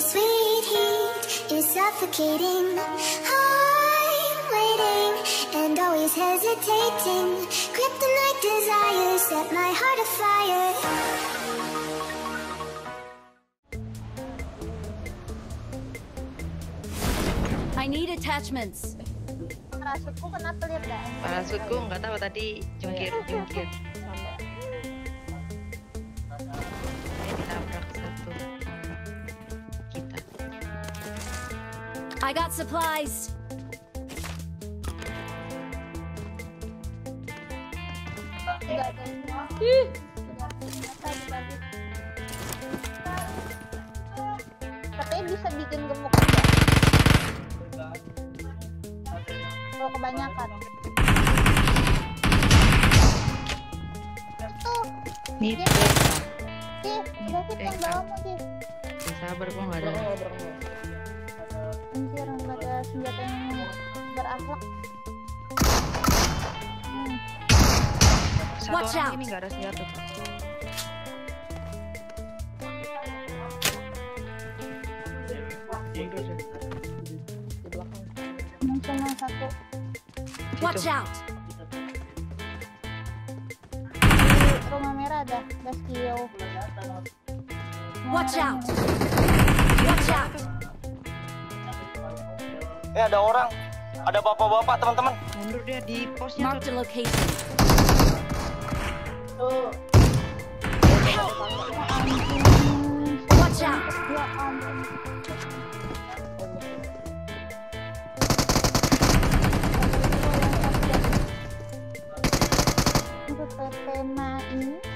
Your sweet heat is suffocating. I'm waiting and always hesitating. Kryptonite desires set my heart afire. I need attachments. Parasutku kenapa lihat gak? Parasutku nggak tahu tadi jungkir jungkir. I got supplies. Ih. Katanya bisa bikin gemuk aja. Kalau kebanyakan. Tuh, Nih. Cih, udah sih yang sih. sabar kok nggak ada. Anjir, nggak ada senjata yang berakhlak. Hmm. Satu Watch orang out. ini nggak ada senjata. Mundur deh. Emang cuma satu. Watch out. Di rumah merah ada, skill. Watch out. Watch out. Eh ada orang, ada bapak-bapak teman-teman. Mundur dia di posnya Marked tuh. a location. Watch out. Untuk ini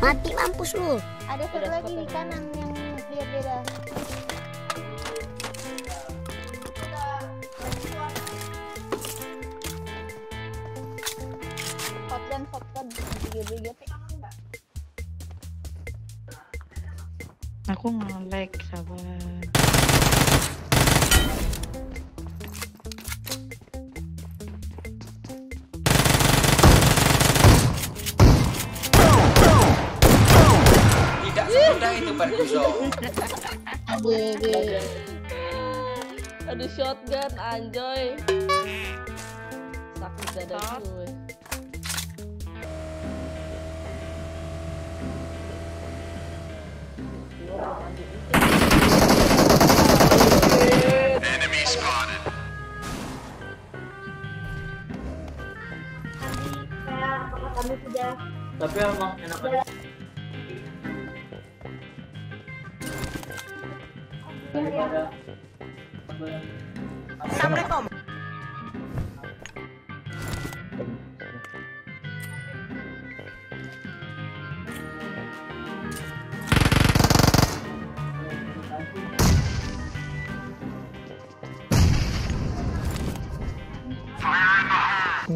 Mati mampus lu. ada satu lagi di kanan yang dia beda. Shotgun, shotgun, tiga Aku nge-lag sabar. Semudah itu Ferguson. Aduh shotgun anjoy. Sakit dada gue. Tapi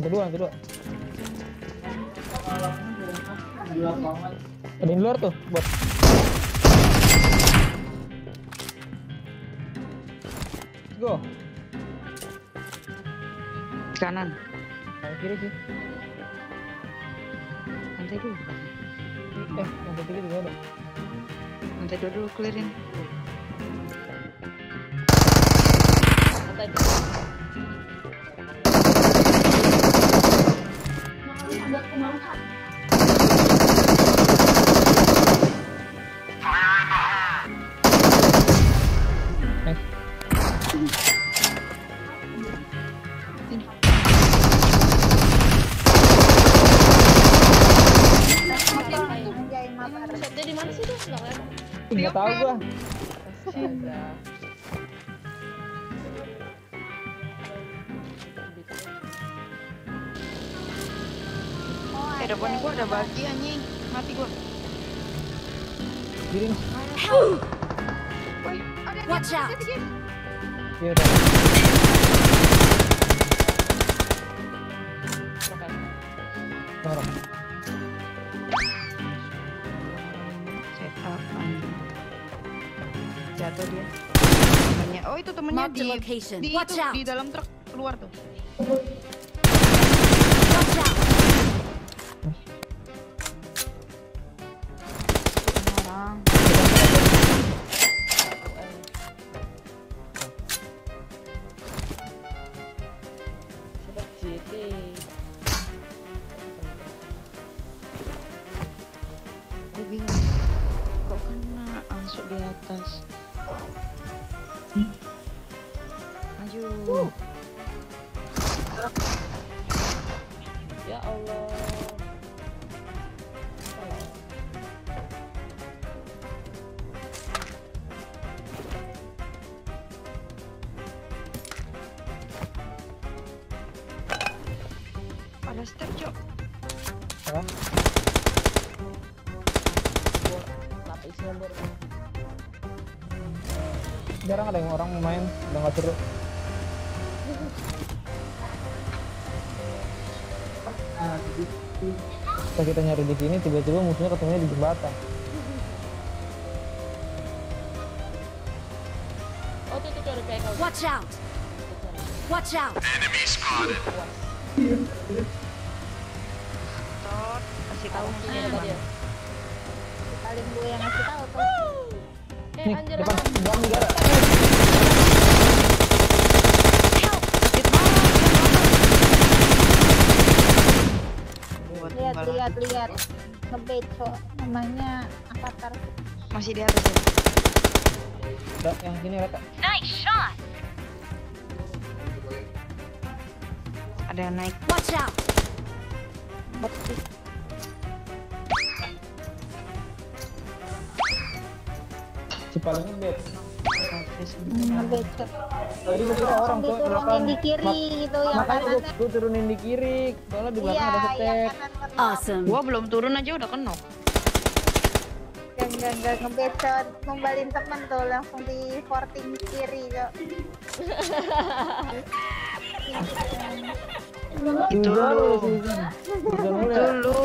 Kedua, kedua. Ada di luar tuh, buat. Let's go. Kanan. Yang kiri sih. Lantai dulu. Eh, yang ketiga juga ada. Lantai dua dulu clearin. Lantai dua. Nggak kelihatan. Nggak tahu gua. Depan gua ada bagi anjing. Mati gua. Kiri nih. Woi, ada Watch out. Iya udah. Marah. Setup anjing. Jatuh dia. Temennya. Oh itu temennya di location. di out. di dalam truk keluar tuh. Step, Cok. Baru? Jarang ada yang orang main, udah nggak seru. Pas kita nyari di sini, tiba-tiba musuhnya ketemunya di jembatan. Oh. Watch out! Watch out! Tot, kasih tahu tadi ya. Paling gue yang ngasih tahu tuh. Eh Nih, anjir. depan, Lihat, lihat, lihat. Ngebait so namanya Avatar. Masih di atas ya. Udah, yang sini rata. Ada yang naik. Watch out! Si paling ngebet. Tadi gue orang tuh belakang. di kiri gitu yang Makanya gue, kanan. gue turunin di kiri, soalnya di Iya, belakang ada yang step. kanan kenal. Awesome. Gua belum turun aja udah kenok. Gak, gak, gak ngebait so. Numbalin temen tuh langsung di porting kiri so. Itu lu. Itu ya. lu.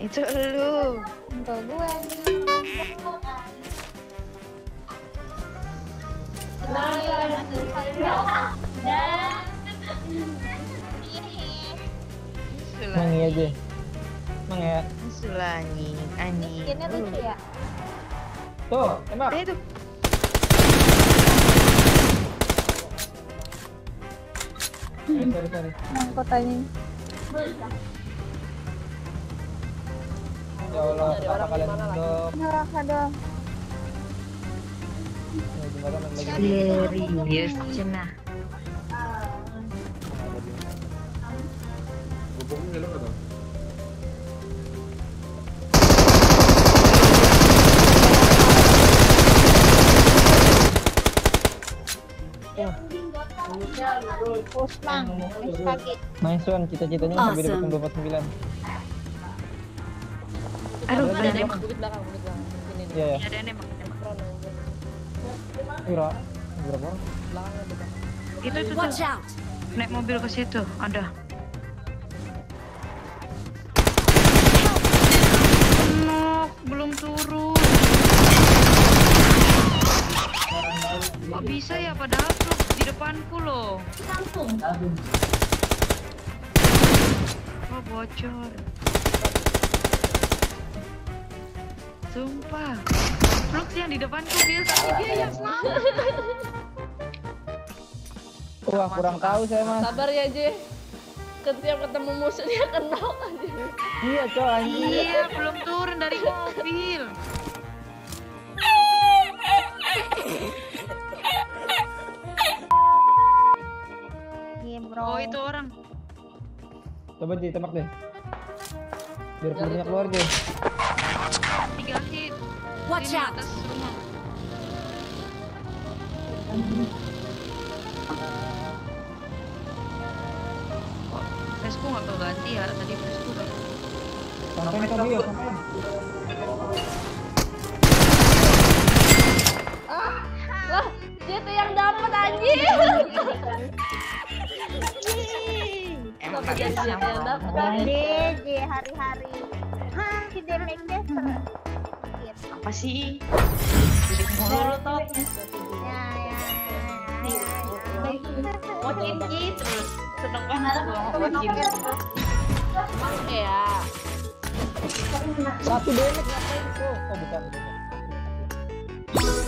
Itu lu. Untuk gue nih. Mangi aja. Mang ya. Sulangi, anjing. Skinnya lucu ya. Tuh, tembak. Eh itu. Sorry, sorry. Kotanya. Ya Allah, kenapa kalian. Serius, cenah. Cita-citanya sampai Awesome. dapat 249. Aduh, Ada nembak. bukit belakang, bukit belakang. Nih. Iya, ya. Ada nembak. nembak. Belakang. Itu tuh, Watch tuh. out! Naik mobil ke situ. Ada. Kenok, belum turun. Kok bisa ya padahal tuh di depanku loh. Oh bocor. Sumpah. Flux yang di depanku Bil, tapi dia yang selamat. Wah, kurang tahu saya mas. Sabar ya, J. Setiap ketemu musuh dia kenal aja. Iya, coy, anjing. Iya, belum turun dari mobil. Iya, bro. Oh, itu orang. Coba Ji, tembak deh. Biar pelurunya keluar, Ji. Tiga. Watch out! atas rumah. Kok Vesku nggak keganti ya? Tadi Vesku udah. Sampai tadi ya, sampai. Lah, dia tuh yang dapat anjir. Emang dia yang dapat? DJ hari-hari. Hah, si Demek Dester. Apa sih? Jadi mulu. Ya, ya, cici terus seneng banget gua. Ya. Satu damage ngapain tuh? Oh, bukan. bukan.